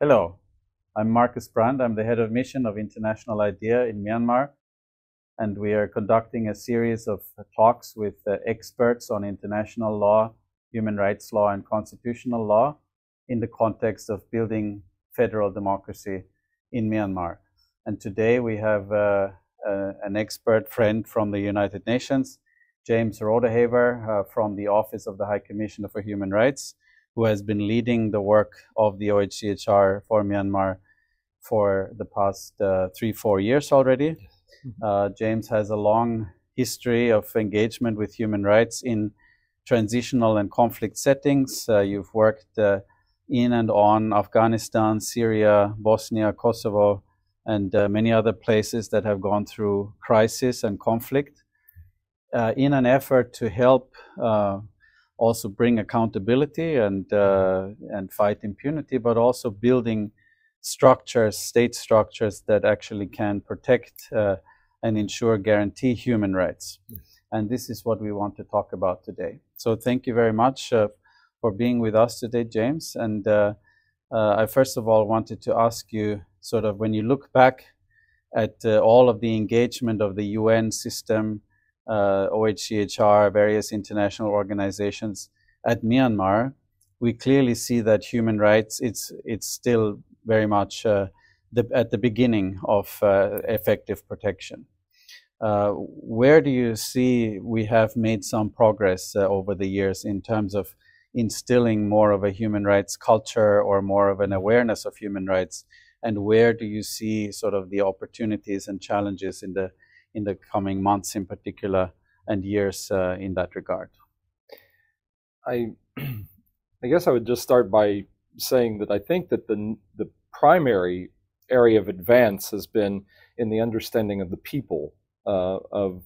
Hello, I'm Marcus Brand. I'm the head of mission of International IDEA in Myanmar. And we are conducting a series of talks with uh, experts on international law, human rights law, and constitutional law in the context of building federal democracy in Myanmar. And today we have uh, uh, an expert friend from the United Nations, James Rodehaver uh, from the Office of the High Commissioner for Human Rights who has been leading the work of the OHCHR for Myanmar for the past uh, three, four years already. Mm-hmm. Uh, James has a long history of engagement with human rights in transitional and conflict settings. Uh, you've worked uh, in and on Afghanistan, Syria, Bosnia, Kosovo, and uh, many other places that have gone through crisis and conflict. Uh, in an effort to help also bring accountability and uh, and fight impunity, but also building structures, state structures that actually can protect uh, and ensure, guarantee human rights. Yes. And this is what we want to talk about today. So thank you very much uh, for being with us today, James. And uh, uh, I first of all wanted to ask you, sort of, when you look back at uh, all of the engagement of the UN system uh, OHCHR, various international organizations at Myanmar, we clearly see that human rights it's it's still very much uh, the, at the beginning of uh, effective protection. Uh, where do you see we have made some progress uh, over the years in terms of instilling more of a human rights culture or more of an awareness of human rights? And where do you see sort of the opportunities and challenges in the in the coming months in particular and years uh, in that regard? I, I guess I would just start by saying that I think that the, the primary area of advance has been in the understanding of the people uh, of,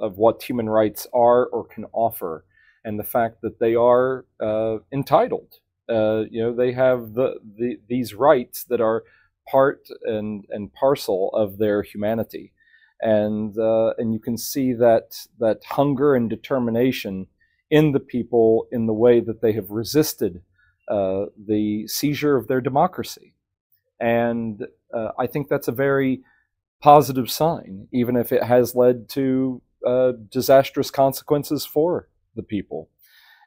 of what human rights are or can offer, and the fact that they are uh, entitled. Uh, you know, they have the, the, these rights that are part and, and parcel of their humanity and uh, and you can see that that hunger and determination in the people in the way that they have resisted uh, the seizure of their democracy, and uh, I think that's a very positive sign, even if it has led to uh, disastrous consequences for the people.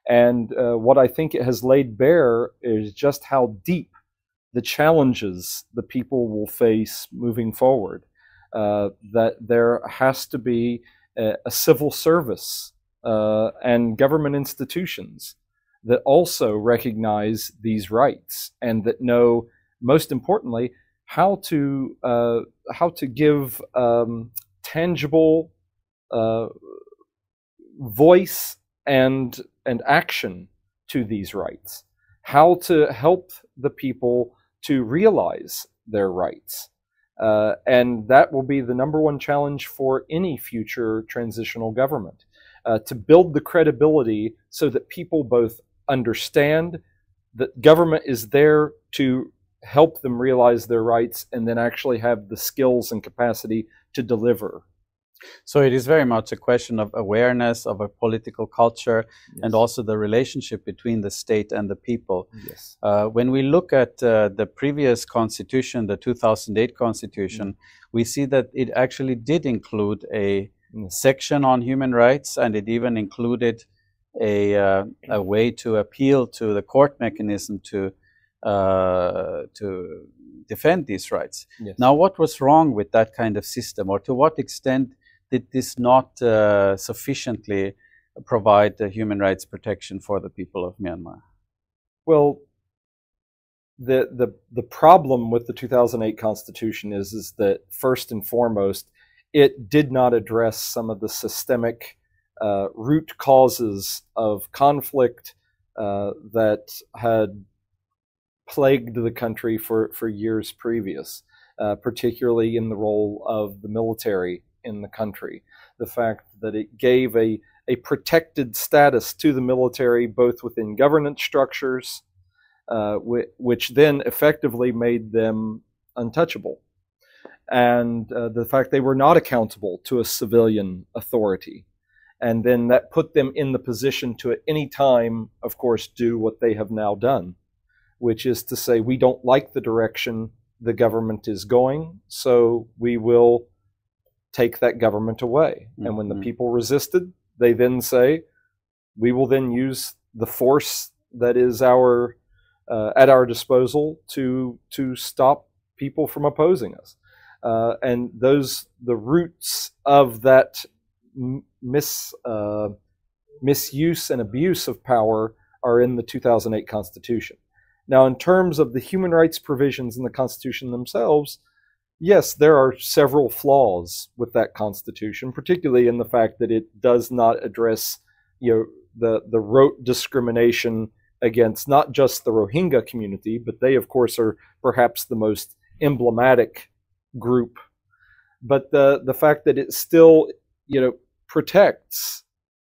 And uh, what I think it has laid bare is just how deep the challenges the people will face moving forward that there has to be a, a civil service uh, and government institutions that also recognize these rights and that know, most importantly, how to uh, how to give um, tangible uh, voice and and action to these rights, how to help the people to realize their rights. Uh, and that will be the number one challenge for any future transitional government uh, to build the credibility so that people both understand that government is there to help them realize their rights and then actually have the skills and capacity to deliver so it is very much a question of awareness of a political culture yes. and also the relationship between the state and the people. Yes. Uh, when we look at uh, the previous constitution, the 2008 constitution, mm. we see that it actually did include a mm. section on human rights and it even included a, uh, a way to appeal to the court mechanism to uh, to defend these rights. Yes. Now, what was wrong with that kind of system, or to what extent did this not uh, sufficiently provide the human rights protection for the people of Myanmar? Well, the the the problem with the 2008 constitution is is that first and foremost, it did not address some of the systemic uh, root causes of conflict uh, that had plagued the country for for years previous, uh, particularly in the role of the military in the country. The fact that it gave a, a protected status to the military, both within governance structures, uh, which then effectively made them untouchable. And uh, the fact they were not accountable to a civilian authority. And then that put them in the position to at any time, of course, do what they have now done. which is to say we don't like the direction the government is going, so we will take that government away. Mm-hmm. And when the mm-hmm. people resisted, they then say, we will then use the force that is our uh, at our disposal to to stop people from opposing us. Uh, and those the roots of that mis uh, misuse and abuse of power are in the 2008 Constitution. Now, in terms of the human rights provisions in the Constitution themselves, yes, there are several flaws with that Constitution, particularly in the fact that it does not address you know, the, the rote discrimination against not just the Rohingya community, but they, of course, are perhaps the most emblematic group. But the, the fact that it still you know, protects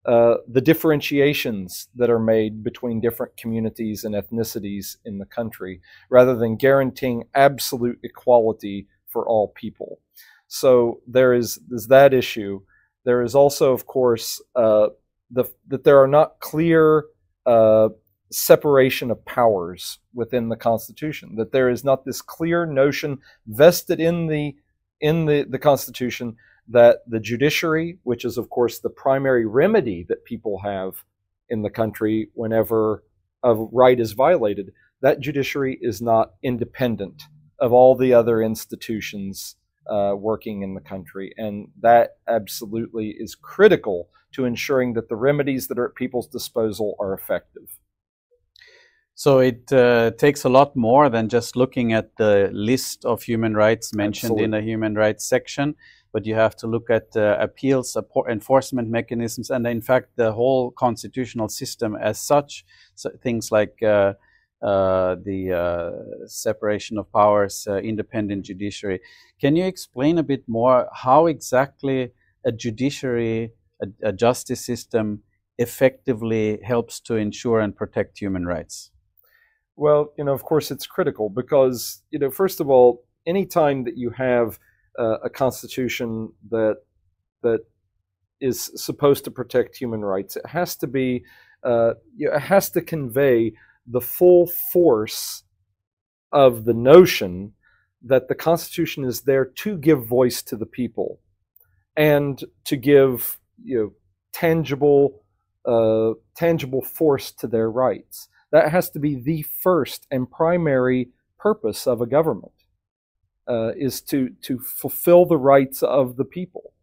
uh, the differentiations that are made between different communities and ethnicities in the country, rather than guaranteeing absolute equality for all people. So there is, is that issue. There is also, of course, uh, the, that there are not clear uh, separation of powers within the Constitution. That there is not this clear notion vested in the in the, the Constitution that the judiciary, which is, of course, the primary remedy that people have in the country whenever a right is violated, that judiciary is not independent of all the other institutions uh, working in the country. And that absolutely is critical to ensuring that the remedies that are at people's disposal are effective. So it uh, takes a lot more than just looking at the list of human rights mentioned Absolutely. in a human rights section but you have to look at uh, appeals, enforcement mechanisms, and in fact, the whole constitutional system as such. So things like uh, the uh, separation of powers, uh, independent judiciary. Can you explain a bit more how exactly a judiciary, a, a justice system, effectively helps to ensure and protect human rights? Well, you know, of course, it's critical because, you know, first of all, any time that you have uh, a constitution that that is supposed to protect human rights. It has to be, uh, it has to convey the full force of the notion that the Constitution is there to give voice to the people and to give you know tangible uh, tangible force to their rights. That has to be the first and primary purpose of a government uh, is to to fulfill the rights of the people.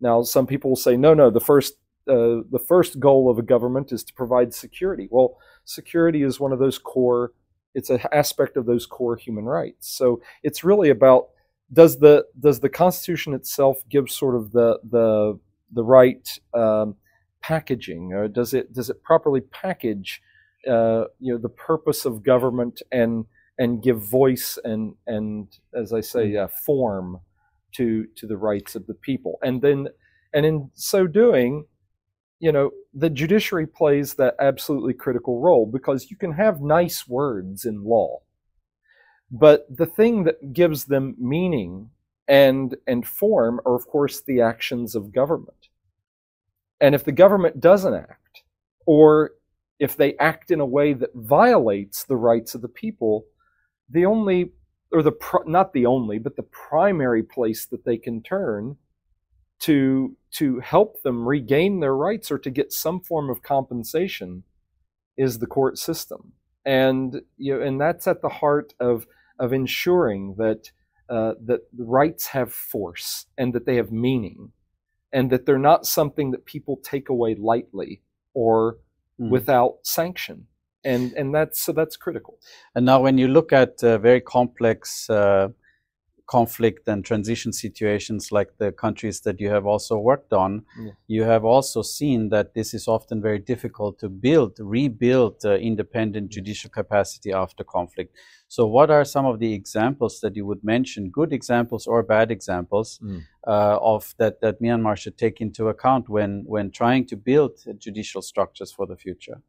Now, some people will say, no, no, the first uh, the first goal of a government is to provide security. Well, security is one of those core. It's an aspect of those core human rights. So it's really about does the does the Constitution itself give sort of the the the right um, packaging, or does it does it properly package uh, you know the purpose of government and and give voice and and as I say, uh, form to to the rights of the people. And then, and in so doing, you know, the judiciary plays that absolutely critical role because you can have nice words in law, but the thing that gives them meaning and and form are, of course, the actions of government. And if the government doesn't act, or if they act in a way that violates the rights of the people, the only or the not the only but the primary place that they can turn to to help them regain their rights or to get some form of compensation is the court system and you know and that's at the heart of of ensuring that uh, that the rights have force and that they have meaning and that they're not something that people take away lightly or mm. without sanction and and that's so that's critical. And now, when you look at uh, very complex uh, conflict and transition situations like the countries that you have also worked on, yeah. you have also seen that this is often very difficult to build, rebuild uh, independent judicial capacity after conflict. So, what are some of the examples that you would mention, good examples or bad examples, mm. uh, of that that Myanmar should take into account when when trying to build judicial structures for the future?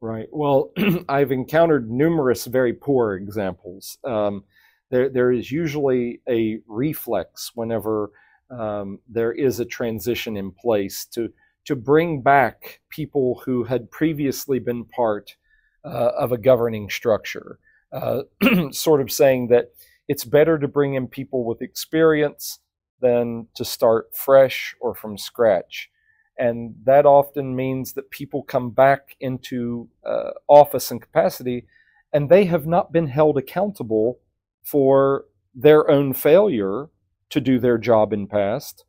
Right. Well, I've encountered numerous very poor examples. Um, there, there is usually a reflex whenever um, there is a transition in place to to bring back people who had previously been part uh, of a governing structure, uh, sort of saying that it's better to bring in people with experience than to start fresh or from scratch. And that often means that people come back into uh, office and capacity and they have not been held accountable for their own failure to do their job in past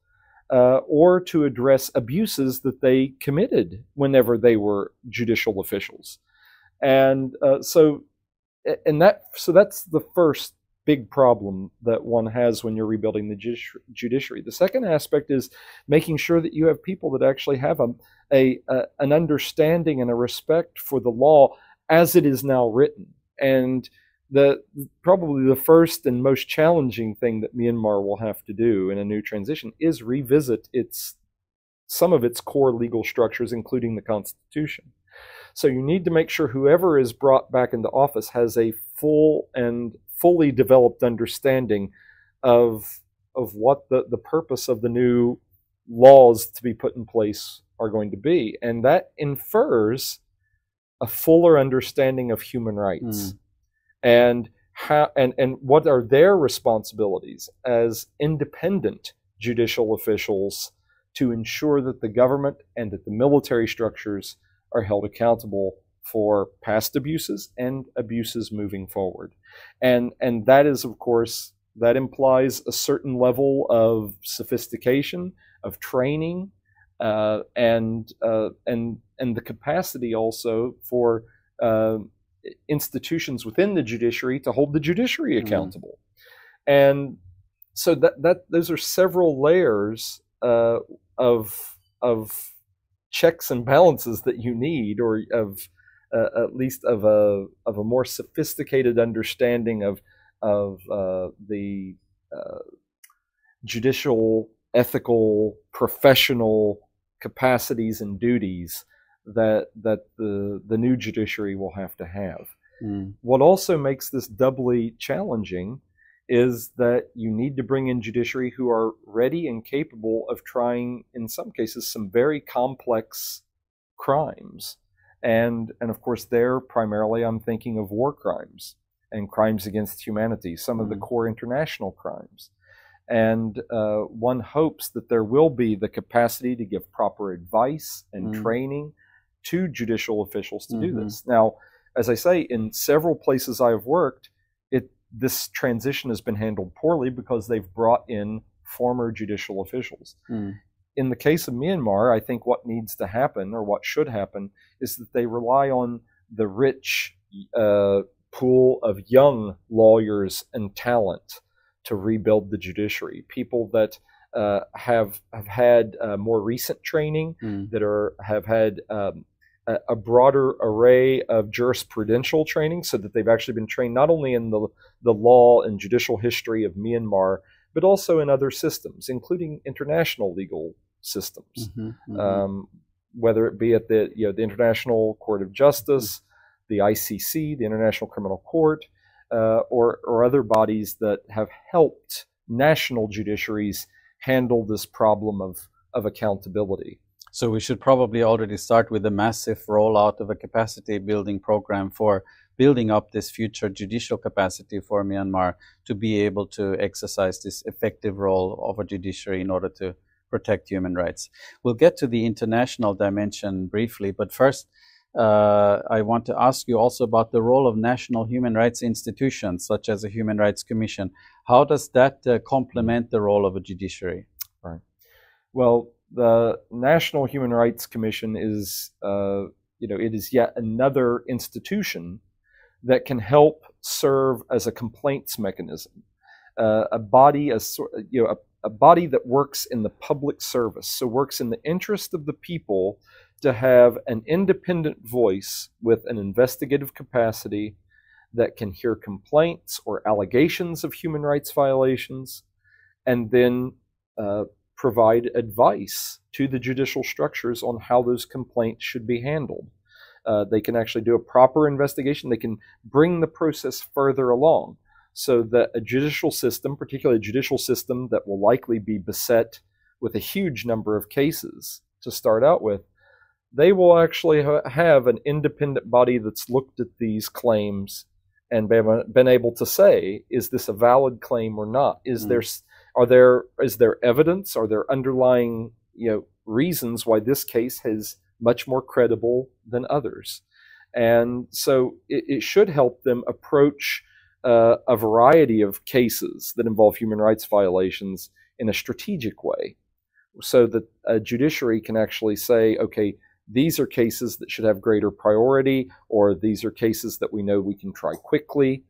uh, or to address abuses that they committed whenever they were judicial officials. And uh, so, and that, so that's the first big problem that one has when you're rebuilding the judiciary. The second aspect is making sure that you have people that actually have a, a, a an understanding and a respect for the law as it is now written. And the probably the first and most challenging thing that Myanmar will have to do in a new transition is revisit its some of its core legal structures, including the Constitution. So you need to make sure whoever is brought back into office has a full and fully developed understanding of of what the, the purpose of the new laws to be put in place are going to be. And that infers a fuller understanding of human rights. Mm and how and, and what are their responsibilities as independent judicial officials to ensure that the government and that the military structures are held accountable for past abuses and abuses moving forward. And and that is of course that implies a certain level of sophistication, of training, uh, and uh, and and the capacity also for uh, institutions within the judiciary to hold the judiciary mm-hmm. accountable. Mm-hmm. And so that that those are several layers uh, of of checks and balances that you need, or of uh, at least of a of a more sophisticated understanding of of uh, the uh, judicial, ethical, professional capacities and duties that that the the new judiciary will have to have. Mm. What also makes this doubly challenging is that you need to bring in judiciary who are ready and capable of trying, in some cases, some very complex crimes. And and of course, there primarily I'm thinking of war crimes and crimes against humanity, some mm. of the mm. core international crimes. And uh, one hopes that there will be the capacity to give proper advice and mm. training to judicial officials to mm-hmm. do this. Now, as I say, in several places I have worked, it this transition has been handled poorly because they've brought in former judicial officials. Mm. In the case of Myanmar, I think what needs to happen, or what should happen, is that they rely on the rich uh, pool of young lawyers and talent to rebuild the judiciary. People that uh, have have had uh, more recent training, mm. that are have had um, a, a, broader array of jurisprudential training, so that they've actually been trained not only in the the law and judicial history of Myanmar, but also in other systems, including international legal systems, mm-hmm, mm-hmm. Um, whether it be at the you know the International Court of Justice, the ICC, the International Criminal Court, uh, or or other bodies that have helped national judiciaries handle this problem of, of accountability. So we should probably already start with a massive rollout of a capacity building program for building up this future judicial capacity for Myanmar to be able to exercise this effective role of a judiciary in order to protect human rights. We'll get to the international dimension briefly, but first, uh, I want to ask you also about the role of national human rights institutions, such as a Human Rights Commission. How does that uh, complement the role of a judiciary? Right. Well, the National Human Rights Commission is, uh, you know, it is yet another institution that can help serve as a complaints mechanism, uh, a body, a you know, a, a body that works in the public service, so works in the interest of the people to have an independent voice with an investigative capacity that can hear complaints or allegations of human rights violations and then uh, provide advice to the judicial structures on how those complaints should be handled. Uh, they can actually do a proper investigation. They can bring the process further along so that a judicial system, particularly a judicial system that will likely be beset with a huge number of cases to start out with, they will actually ha- have an independent body that's looked at these claims and been, able to say, is this a valid claim or not? Is mm. there are there is there evidence? Are there underlying you know reasons why this case is much more credible than others? And so it, it should help them approach uh, a variety of cases that involve human rights violations in a strategic way so that a judiciary can actually say, okay, these are cases that should have greater priority, or these are cases that we know we can try quickly.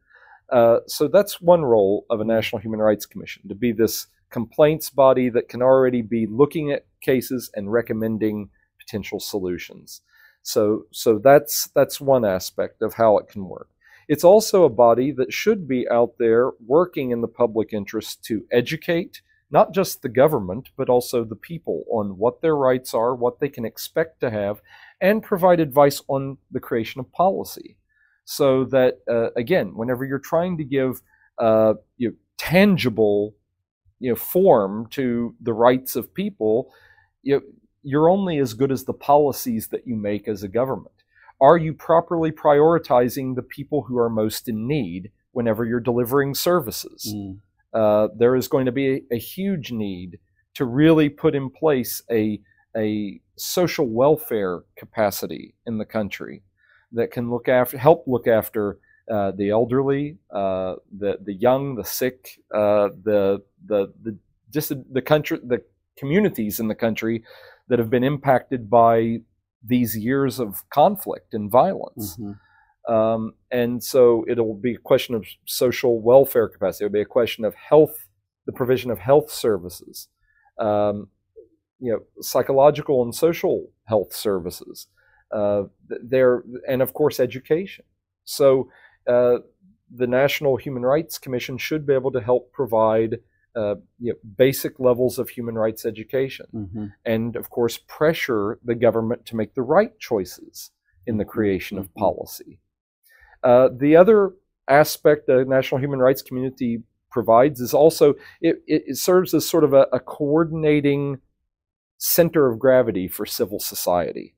Uh, so that's one role of a National Human Rights Commission to be this complaints body that can already be looking at cases and recommending potential solutions. So, so that's that's one aspect of how it can work. It's also a body that should be out there working in the public interest to educate not just the government, but also the people on what their rights are, what they can expect to have, and provide advice on the creation of policy. So that, uh, again, whenever you're trying to give uh, you know, tangible you know, form to the rights of people, you know, you're only as good as the policies that you make as a government. Are you properly prioritizing the people who are most in need whenever you're delivering services? Mm uh, there is going to be a, a, huge need to really put in place a, a social welfare capacity in the country that can look after, help look after uh, the elderly, uh, the the young, the sick, uh, the the the just the country, the communities in the country that have been impacted by these years of conflict and violence. Mm-hmm. Um, and so it'll be a question of social welfare capacity. It'll be a question of health, the provision of health services, um, you know, psychological and social health services. Uh, there, and of course, education. So uh, the National Human Rights Commission should be able to help provide uh, you know, basic levels of human rights education, mm-hmm. and of course, pressure the government to make the right choices in the creation mm-hmm. of policy. Uh, the other aspect the national human rights community provides is also it, it serves as sort of a, a, coordinating center of gravity for civil society.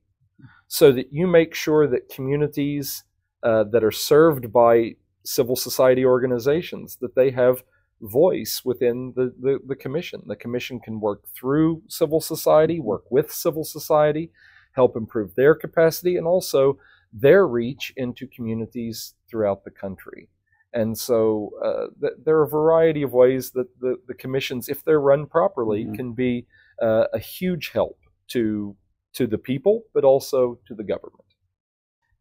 So that you make sure that communities uh, that are served by civil society organizations that they have voice within the, the, the, commission. The commission can work through civil society work with civil society help improve their capacity and also their reach into communities throughout the country. And so uh, th- there are a variety of ways that the, the commissions, if they're run properly, mm-hmm. can be uh, a huge help to, to the people, but also to the government.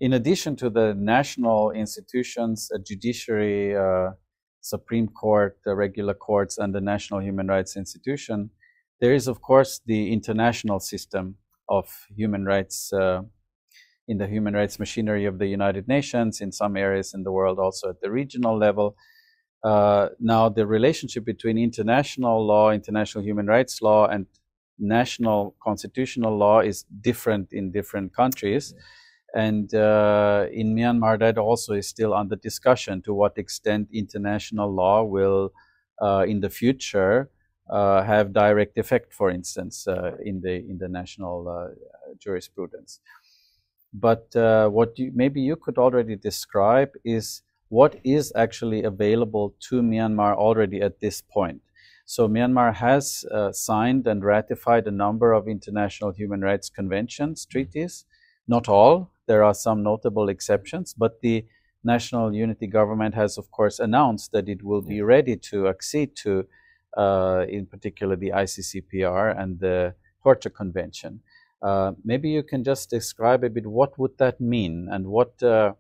In addition to the national institutions, a judiciary, uh, Supreme Court, the regular courts, and the National Human Rights Institution, there is, of course, the international system of human rights uh, in the human rights machinery of the United Nations, in some areas in the world, also at the regional level. Uh, now, the relationship between international law, international human rights law, and national constitutional law is different in different countries. And uh, in Myanmar, that also is still under discussion to what extent international law will, uh, in the future, uh, have direct effect, for instance, uh, in the in the national uh, jurisprudence. But uh, what you, maybe you could already describe is what is actually available to Myanmar already at this point. So Myanmar has uh, signed and ratified a number of international human rights conventions, treaties. Not all, there are some notable exceptions, but the national unity government has, of course, announced that it will be ready to accede to, uh, in particular, the ICCPR and the Torture Convention. Uh, maybe you can just describe a bit what would that mean and what uh,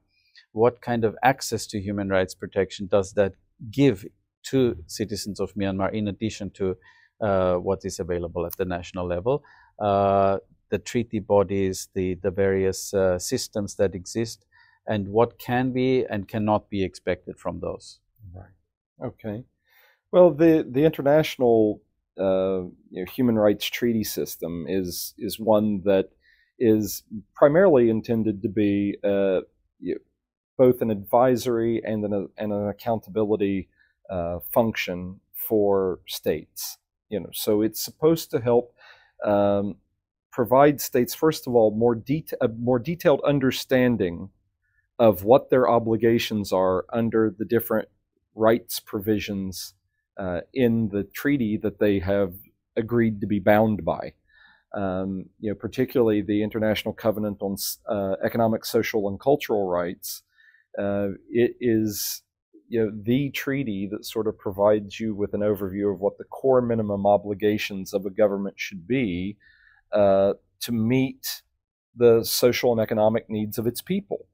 what kind of access to human rights protection does that give to citizens of Myanmar in addition to uh, what is available at the national level, uh, the treaty bodies, the the various uh, systems that exist, and what can be and cannot be expected from those. Right. Okay. Well, the the international uh, you know, human rights treaty system is is one that is primarily intended to be uh, you know, both an advisory and an, and an accountability uh, function for states. You know, so it's supposed to help um, provide states, first of all, more det- a more detailed understanding of what their obligations are under the different rights provisions uh, in the treaty that they have agreed to be bound by. Um, you know, particularly the International Covenant on uh, Economic, Social, and Cultural Rights. Uh, it is you know the treaty that sort of provides you with an overview of what the core minimum obligations of a government should be uh, to meet the social and economic needs of its people,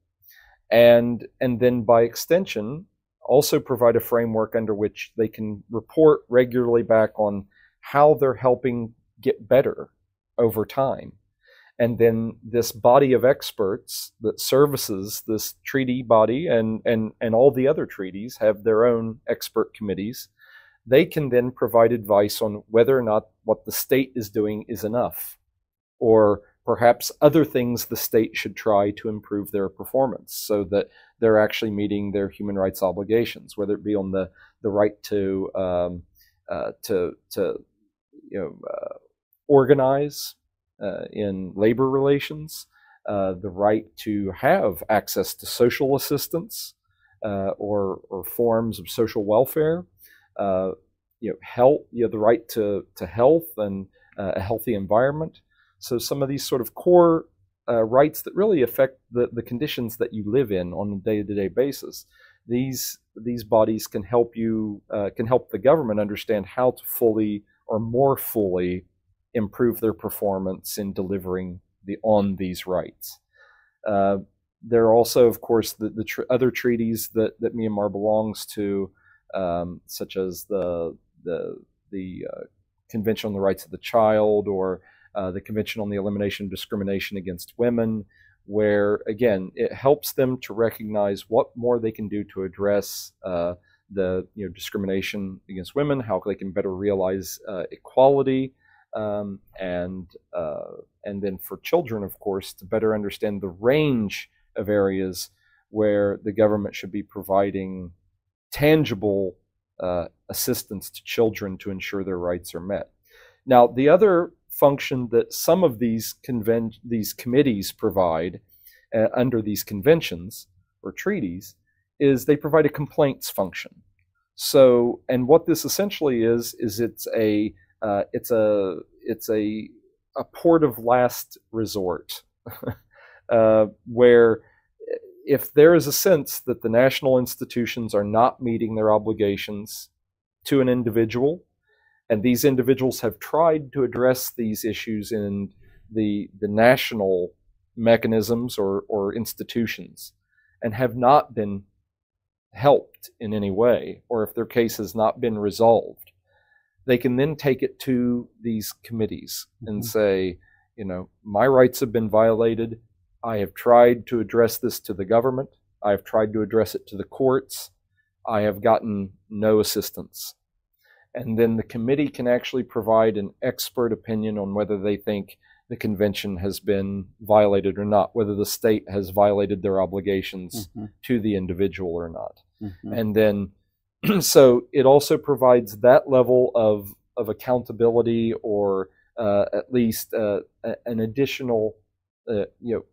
and and then by extension also provide a framework under which they can report regularly back on how they're helping get better over time. And then this body of experts that services this treaty body and, and, and all the other treaties have their own expert committees. They can then provide advice on whether or not what the state is doing is enough, or perhaps other things the state should try to improve their performance so that they're actually meeting their human rights obligations, whether it be on the, the right to, um, uh, to, to you know, uh, organize uh, in labor relations, uh, the right to have access to social assistance uh, or, or forms of social welfare, uh, you know, health, you know, the right to, to health and a healthy environment. So some of these sort of core uh, rights that really affect the, the conditions that you live in on a day-to-day basis. These these bodies can help you can help the government understand how to fully or more fully improve their performance in delivering the on these rights. Uh, there are also, of course, the, the tr- other treaties that, that Myanmar belongs to, um, such as the the the uh, Convention on the Rights of the Child or uh, the Convention on the Elimination of Discrimination Against Women, where again it helps them to recognize what more they can do to address uh, the you know discrimination against women, how they can better realize uh, equality, um, and uh, and then for children, of course, to better understand the range of areas where the government should be providing tangible uh, assistance to children to ensure their rights are met. Now, the other function that some of these conven- these committees provide uh, under these conventions or treaties is they provide a complaints function. So, and what this essentially is is it's a uh, it's a it's a a port of last resort, uh, where if there is a sense that the national institutions are not meeting their obligations to an individual, and these individuals have tried to address these issues in the the national mechanisms or, or institutions and have not been helped in any way, or if their case has not been resolved, they can then take it to these committees mm-hmm. and say, you know, my rights have been violated. I have tried to address this to the government. I have tried to address it to the courts. I have gotten no assistance. And then the committee can actually provide an expert opinion on whether they think the convention has been violated or not, whether the state has violated their obligations mm-hmm. to the individual or not. Mm-hmm. And then so it also provides that level of, of accountability or uh, at least uh, an additional uh, you know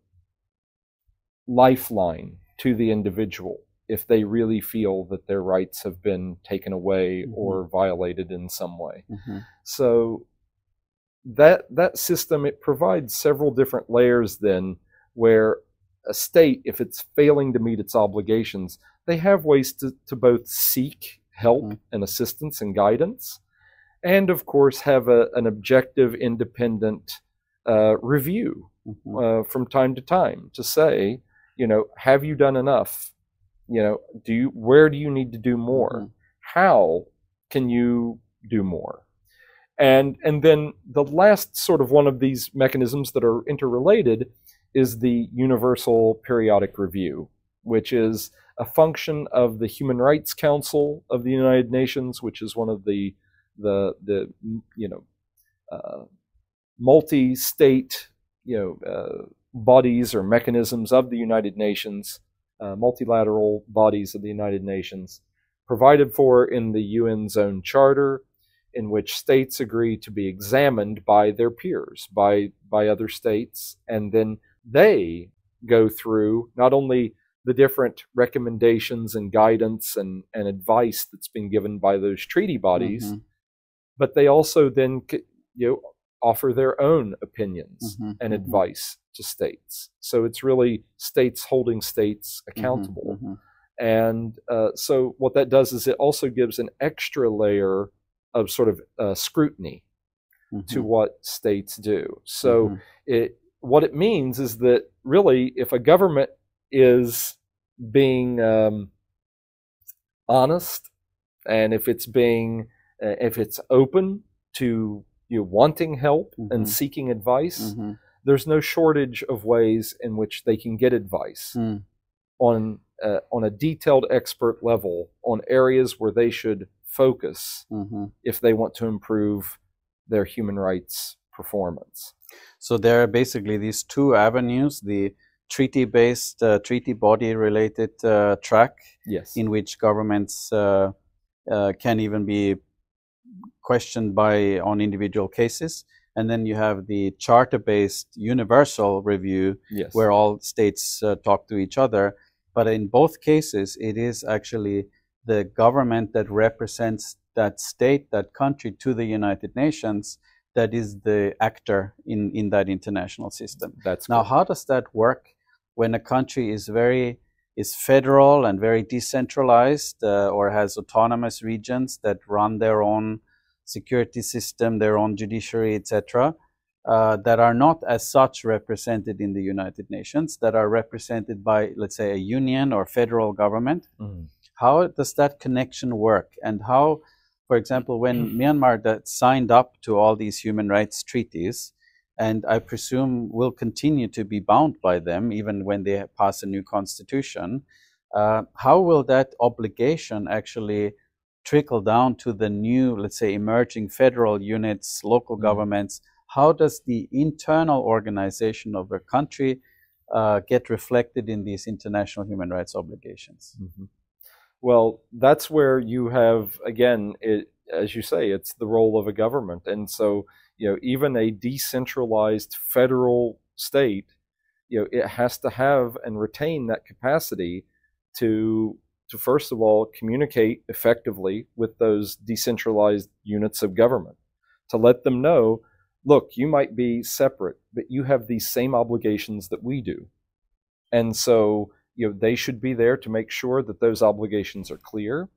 lifeline to the individual if they really feel that their rights have been taken away mm-hmm. or violated in some way. Mm-hmm. So that that system it provides several different layers then where a state if it's failing to meet its obligations they have ways to, to both seek help mm-hmm. and assistance and guidance, and of course have a, an objective, independent uh, review mm-hmm. uh, from time to time to say, you know, have you done enough? You know, do you where do you need to do more? Mm-hmm. How can you do more? And and then the last sort of one of these mechanisms that are interrelated is the universal periodic review, which is a function of the Human Rights Council of the United Nations, which is one of the the the you know uh, multi-state you know uh, bodies or mechanisms of the United Nations, uh, multilateral bodies of the United Nations, provided for in the UN's own charter, in which states agree to be examined by their peers, by by other states, and then they go through not only the different recommendations and guidance and, and advice that's been given by those treaty bodies, mm-hmm. but they also then you know offer their own opinions mm-hmm. and mm-hmm. advice to states. So it's really states holding states mm-hmm. accountable. Mm-hmm. And uh, so what that does is it also gives an extra layer of sort of uh, scrutiny to mm-hmm. what states do. So it what it means is that really, if a government is being um, honest and if it's being uh, if it's open to you know, wanting help mm-hmm. and seeking advice, mm-hmm. there's no shortage of ways in which they can get advice mm. on uh, on a detailed expert level on areas where they should focus mm-hmm. if they want to improve their human rights performance. So there are basically these two avenues: the treaty-based, uh, treaty body-related uh, track, yes. in which governments uh, uh, can even be questioned by on individual cases, and then you have the charter-based universal review, yes. where all states uh, talk to each other. But in both cases, it is actually the government that represents that state, that country to the United Nations that is the actor in, in that international system. That's now, how does that work when a country is very is federal and very decentralized uh, or has autonomous regions that run their own security system, their own judiciary, etc., uh, that are not as such represented in the United Nations, that are represented by, let's say, a union or federal government. Mm. How does that connection work? And how, for example, when mm. Myanmar that signed up to all these human rights treaties, and I presume will continue to be bound by them even when they pass a new constitution. Uh, how will that obligation actually trickle down to the new, let's say, emerging federal units, local mm-hmm. governments? How does the internal organization of a country uh, get reflected in these international human rights obligations? Mm-hmm. Well, that's where you have, again, it, as you say, it's the role of a government. And so you know, even a decentralized federal state, you know, it has to have and retain that capacity to to first of all communicate effectively with those decentralized units of government, to let them know, look, you might be separate, but you have these same obligations that we do. And so, you know, they should be there to make sure that those obligations are clear,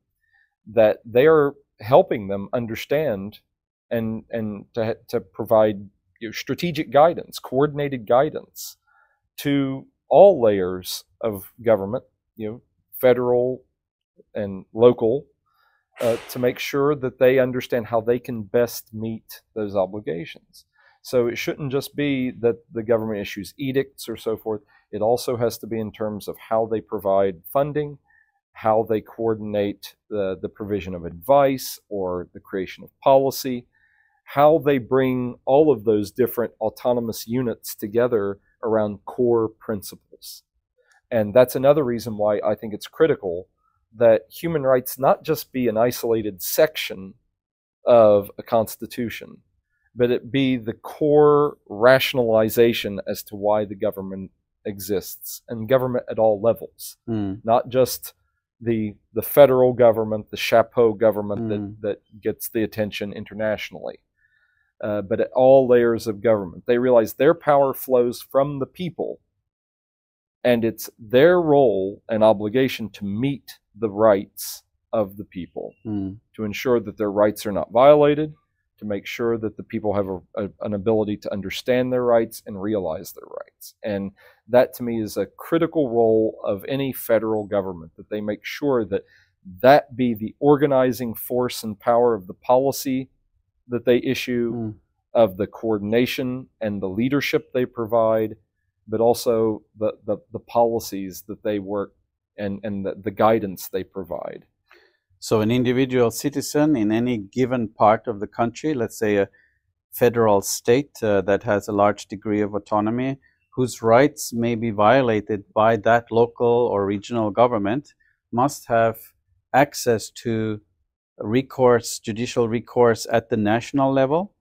that they are helping them understand and and to to provide you know, strategic guidance, coordinated guidance to all layers of government, you know, federal and local, uh, to make sure that they understand how they can best meet those obligations. So it shouldn't just be that the government issues edicts or so forth. It also has to be in terms of how they provide funding, how they coordinate the, the provision of advice or the creation of policy, how they bring all of those different autonomous units together around core principles. And that's another reason why I think it's critical that human rights not just be an isolated section of a constitution, but it be the core rationalization as to why the government exists and government at all levels, mm. not just the the federal government, the chapeau government mm. that, hmm. that gets the attention internationally uh, but at all layers of government. They realize their power flows from the people, and it's their role and obligation to meet the rights of the people, mm. to ensure that their rights are not violated, to make sure that the people have a, a, an ability to understand their rights and realize their rights. And that to me is a critical role of any federal government, that they make sure that that be the organizing force and power of the policy that they issue, mm. of the coordination and the leadership they provide, but also the, the, the policies that they work and, and the, the guidance they provide. So, an individual citizen in any given part of the country, let's say a federal state uh, that has a large degree of autonomy, whose rights may be violated by that local or regional government, must have access to recourse, judicial recourse at the national level,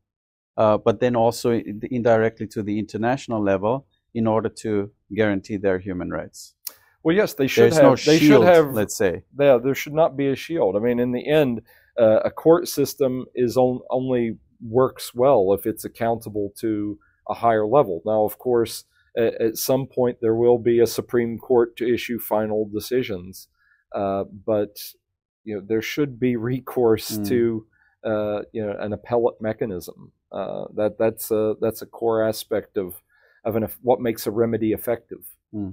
uh, but then also indirectly to the international level in order to guarantee their human rights. Well, yes, they should There's have. no they shield, should have. let's say. Yeah, there should not be a shield. I mean, in the end, uh, a court system is on, only works well if it's accountable to a higher level. Now, of course, at, at some point there will be a Supreme Court to issue final decisions, uh, but you know there should be recourse Mm. to uh, you know an appellate mechanism. Uh, that that's a that's a core aspect of of an, what makes a remedy effective. Hmm.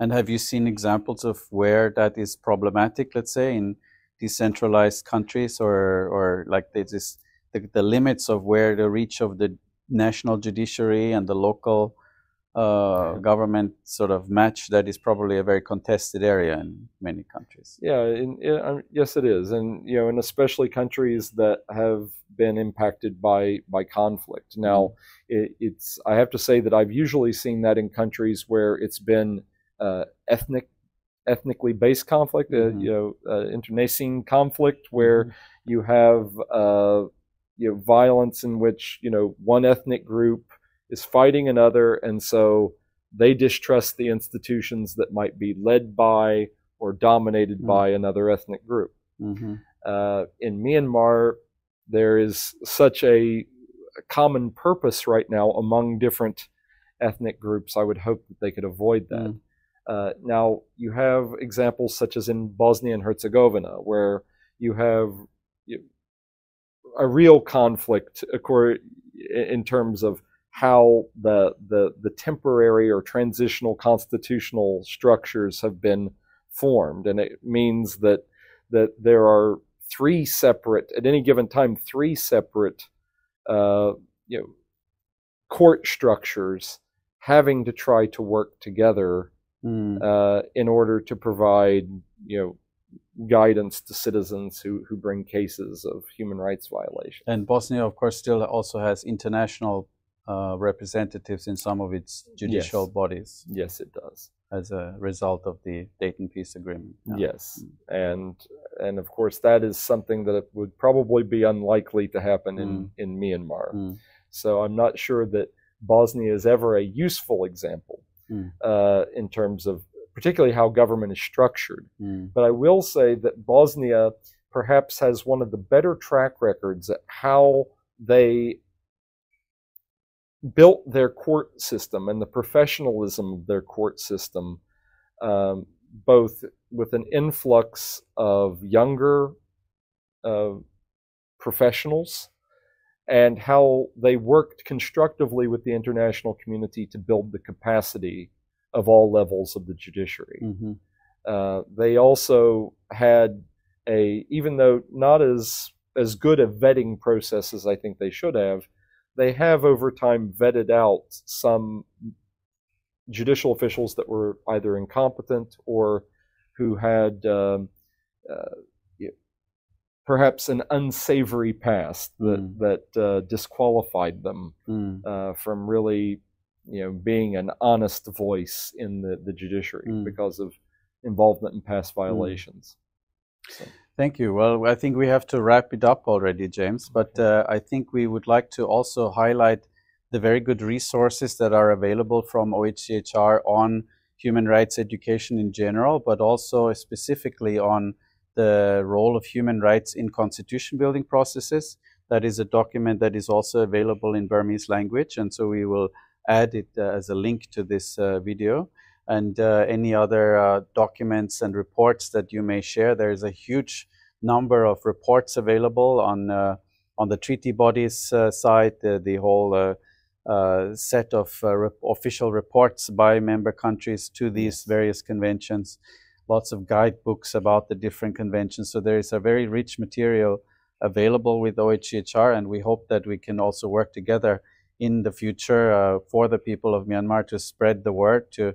And have you seen examples of where that is problematic, let's say, in decentralized countries or, or like this, the, the limits of where the reach of the national judiciary and the local uh, government sort of match that is probably a very contested area in many countries. Yeah, in, in, um, yes, it is, and you know, and especially countries that have been impacted by by conflict. Now, it, it's I have to say that I've usually seen that in countries where it's been uh, ethnic, ethnically based conflict, uh, Mhm. you know, uh, internecine conflict, where you have uh, you know violence in which you know one ethnic group is fighting another, and so they distrust the institutions that might be led by or dominated Mm. by another ethnic group. hmm Uh, in Myanmar, there is such a, a common purpose right now among different ethnic groups. I would hope that they could avoid that. Mm. Uh, now, you have examples such as in Bosnia and Herzegovina, where you have you, a real conflict in terms of how the, the the temporary or transitional constitutional structures have been formed, and it means that that there are three separate at any given time three separate uh, you know court structures having to try to work together Mm. uh, in order to provide you know guidance to citizens who, who bring cases of human rights violations. And Bosnia, of course, still also has international uh, representatives in some of its judicial Yes. bodies Yes, it does. as a result of the Dayton Peace Agreement. Yeah. Yes, and and of course that is something that would probably be unlikely to happen in Mm. in Myanmar. Mm. So I'm not sure that Bosnia is ever a useful example Mm. uh, in terms of particularly how government is structured. Mm. But I will say that Bosnia perhaps has one of the better track records at how they built their court system and the professionalism of their court system, um, both with an influx of younger uh, professionals and how they worked constructively with the international community to build the capacity of all levels of the judiciary. Mhm. Uh, they also had a, even though not as as good a vetting process as I think they should have, they have over time vetted out some judicial officials that were either incompetent or who had um, uh, perhaps an unsavory past that Mm. that uh, disqualified them Mm. uh, from really, you know, being an honest voice in the, the judiciary Mm. because of involvement in past violations. So, Thank you. Well, I think we have to wrap it up already, James. But uh, I think we would like to also highlight the very good resources that are available from OHCHR on human rights education in general, but also specifically on the role of human rights in constitution building processes. That is a document that is also available in Burmese language, and so we will add it uh, as a link to this uh, video and uh, any other uh, documents and reports that you may share. There is a huge number of reports available on uh, on the treaty bodies uh, side, the, the whole uh, uh, set of uh, rep- official reports by member countries to these various conventions. Lots of guidebooks about the different conventions. So there is a very rich material available with OHCHR, and we hope that we can also work together in the future uh, for the people of Myanmar to spread the word, to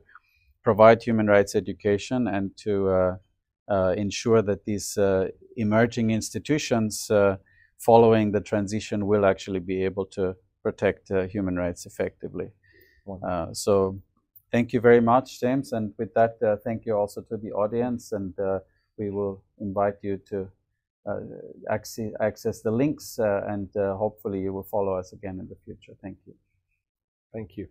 provide human rights education, and to uh, uh, ensure that these uh, emerging institutions uh, following the transition will actually be able to protect uh, human rights effectively. Uh, so, thank you very much, James. And with that, uh, thank you also to the audience, and uh, we will invite you to uh, access, access the links, uh, and uh, hopefully you will follow us again in the future. Thank you. Thank you.